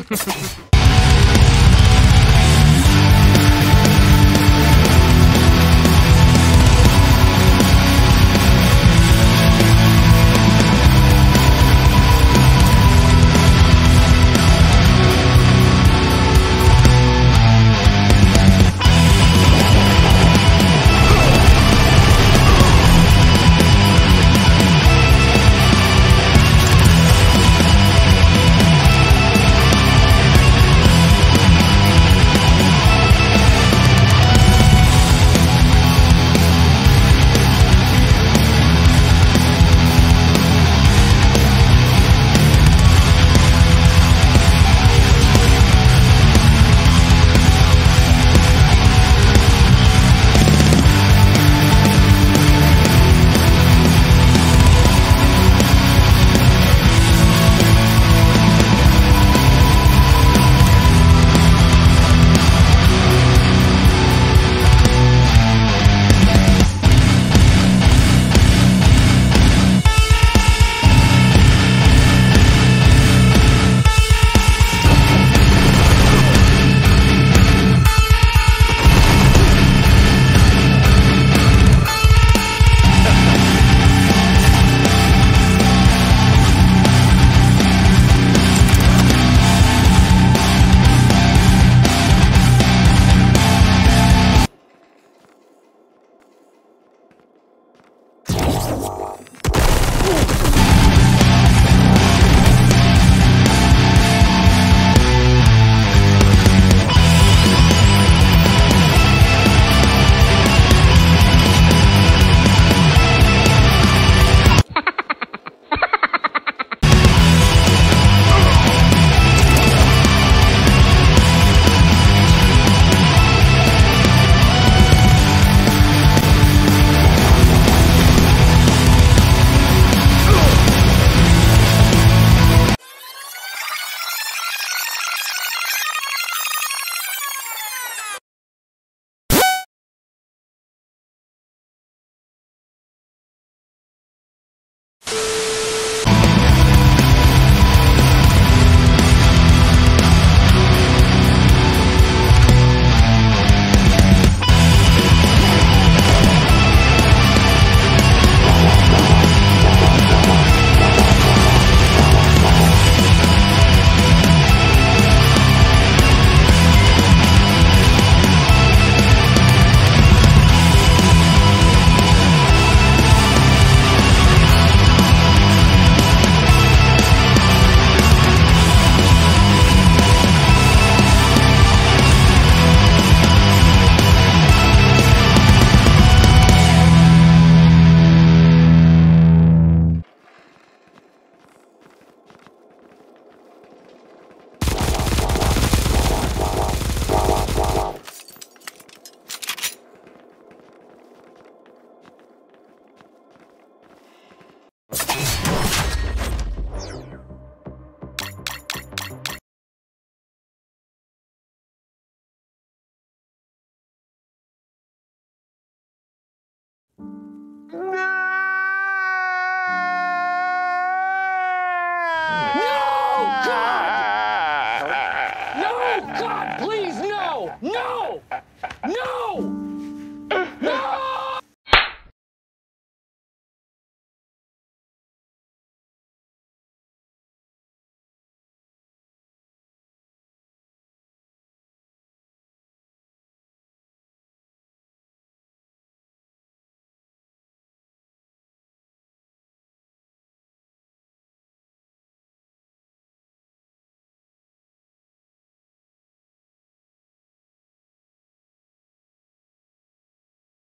Ha ha ha ha!